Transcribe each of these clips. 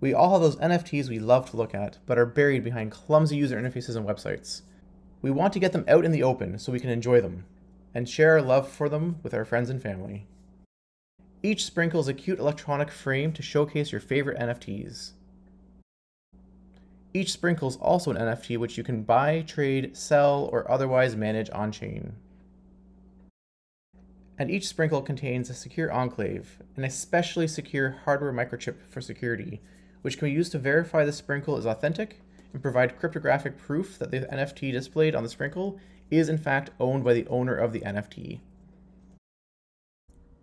We all have those NFTs we love to look at, but are buried behind clumsy user interfaces and websites. We want to get them out in the open so we can enjoy them, and share our love for them with our friends and family. Each sprinkle is a cute electronic frame to showcase your favorite NFTs. Each sprinkle is also an NFT which you can buy, trade, sell, or otherwise manage on-chain. And each sprinkle contains a secure enclave, an especially secure hardware microchip for security, which can be used to verify the sprinkle is authentic and provide cryptographic proof that the NFT displayed on the sprinkle is in fact owned by the owner of the NFT.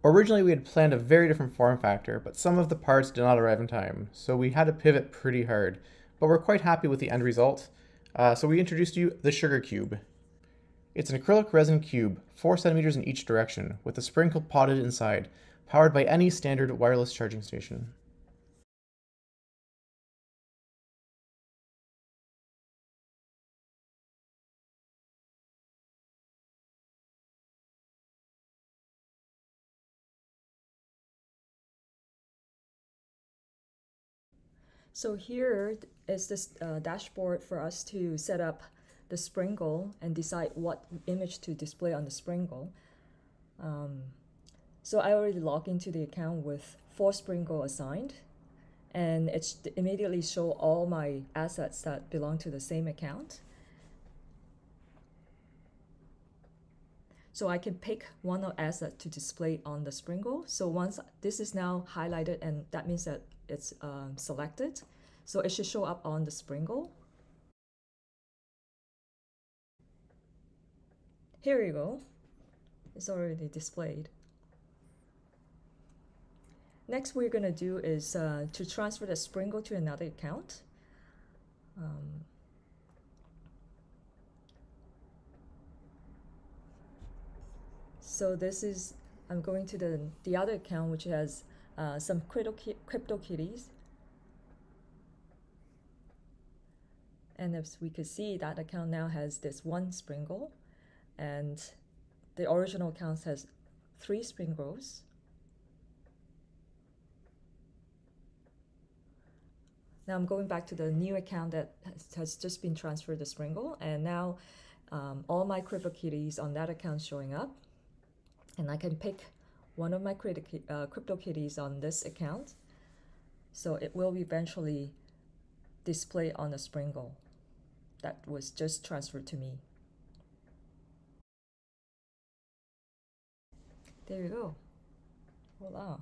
Originally we had planned a very different form factor, but some of the parts did not arrive in time, so we had to pivot pretty hard, but we're quite happy with the end result. Uh, so we introduced you the Sugar Cube. It's an acrylic resin cube, 4 centimeters in each direction, with a sprinkle potted inside, powered by any standard wireless charging station. So here is this uh, dashboard for us to set up the sprinkle and decide what image to display on the sprinkle. Um, so I already logged into the account with four sprinkle assigned and it immediately show all my assets that belong to the same account. So I can pick one of asset to display on the sprinkle. So once this is now highlighted and that means that it's um, selected. So it should show up on the sprinkle. Here you go. It's already displayed. Next we're going to do is uh, to transfer the sprinkle to another account. Um, so this is, I'm going to the, the other account which has uh, some crypto, crypto kitties. And as we could see, that account now has this one sprinkle, and the original account has three sprinkles. Now I'm going back to the new account that has, just been transferred the sprinkle, and now um, all my crypto kitties on that account showing up, and I can pick one of my uh, CryptoKitties on this account. So it will eventually display on the Sprinkle that was just transferred to me. There you go. Voila.